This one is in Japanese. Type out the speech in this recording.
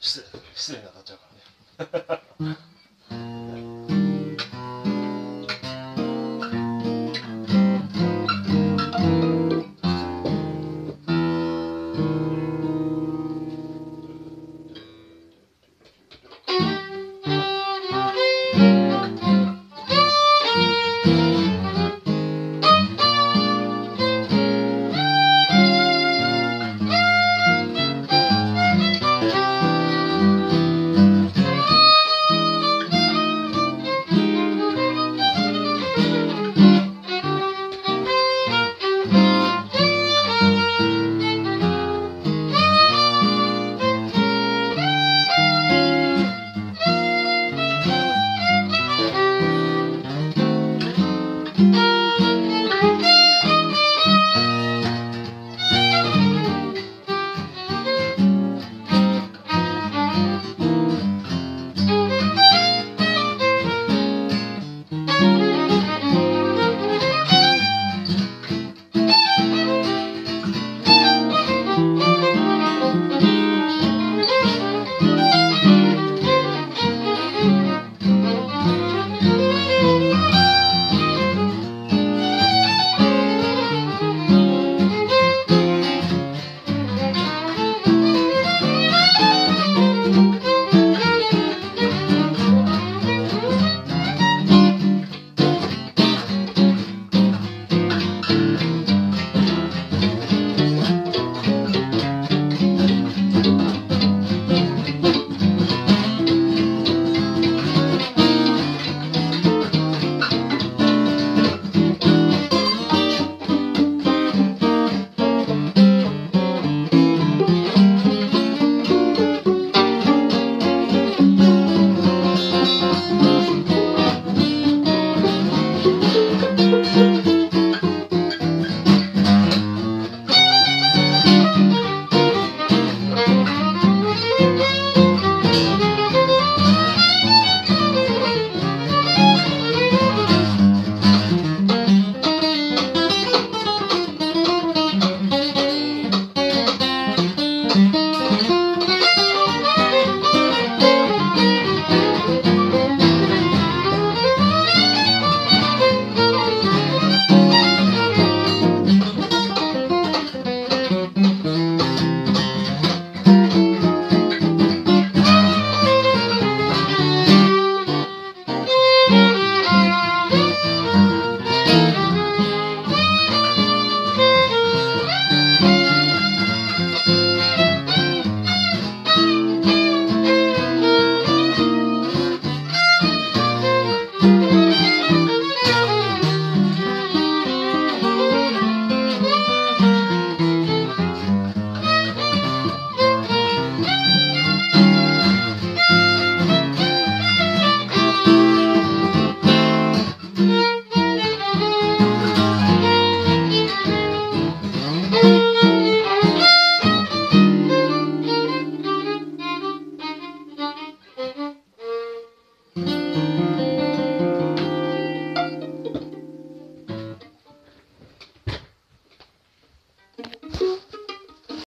失礼失礼ななっちゃうからね